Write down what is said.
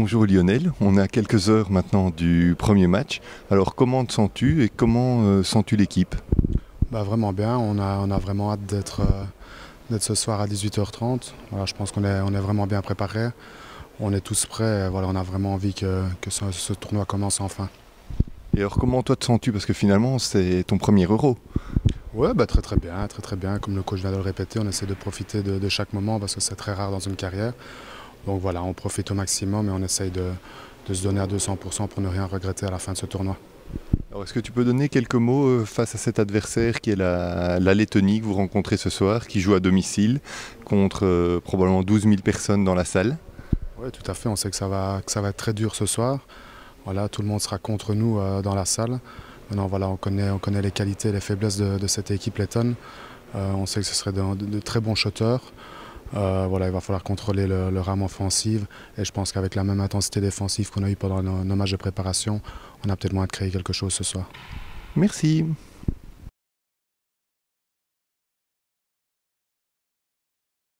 Bonjour Lionel, on est à quelques heures maintenant du premier match. Alors comment te sens-tu et comment euh, sens-tu l'équipe? Bah, Vraiment bien, on a, on a vraiment hâte d'être euh, ce soir à 18h30. Voilà, je pense qu'on est, on est vraiment bien préparé. On est tous prêts, voilà, on a vraiment envie que, que ce, ce, tournoi commence enfin. Et alors comment toi te sens-tu? Parce que finalement c'est ton premier euro. Oui, bah, très très bien, très très bien. Comme le coach vient de le répéter, on essaie de profiter de, de chaque moment parce que c'est très rare dans une carrière. Donc voilà, on profite au maximum et on essaye de, de se donner à 200% pour ne rien regretter à la fin de ce tournoi. Alors est-ce que tu peux donner quelques mots euh, face à cet adversaire qui est la, la Lettonie que vous rencontrez ce soir, qui joue à domicile contre euh, probablement 12 000 personnes dans la salle? Oui, tout à fait. On sait que ça va, que ça va être très dur ce soir. Voilà, tout le monde sera contre nous euh, dans la salle. Maintenant, voilà, on connaît, on connaît les qualités et les faiblesses de, de cette équipe lettonne. Euh, on sait que ce serait de, de, de très bons shotters. Euh, voilà, il va falloir contrôler le, rame offensive et je pense qu'avec la même intensité défensive qu'on a eu pendant nos, nos matchs de préparation, on a peut-être moins de créer quelque chose ce soir. Merci.